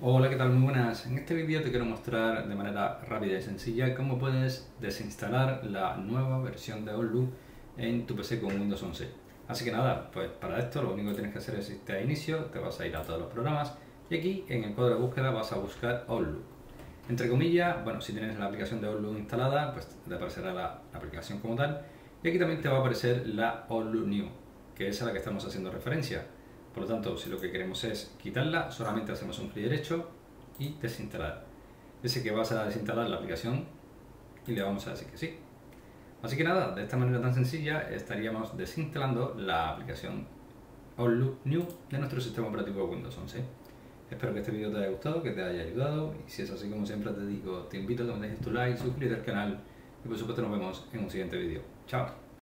Hola, ¿qué tal? Muy buenas. En este vídeo te quiero mostrar de manera rápida y sencilla cómo puedes desinstalar la nueva versión de Outlook en tu PC con Windows 11. Así que nada, pues para esto lo único que tienes que hacer es irte a inicio, te vas a ir a todos los programas y aquí en el cuadro de búsqueda vas a buscar Outlook. Entre comillas, bueno, si tienes la aplicación de Outlook instalada, pues te aparecerá la, la aplicación como tal y aquí también te va a aparecer la Outlook New, que es a la que estamos haciendo referencia. Por lo tanto, si lo que queremos es quitarla, solamente hacemos un clic derecho y desinstalar. Dice que vas a desinstalar la aplicación y le vamos a decir que sí. Así que nada, de esta manera tan sencilla estaríamos desinstalando la aplicación Outlook New de nuestro sistema operativo Windows 11. Espero que este vídeo te haya gustado, que te haya ayudado y si es así como siempre te digo, te invito a que me dejes tu like, suscríbete al canal y por supuesto nos vemos en un siguiente vídeo. Chao.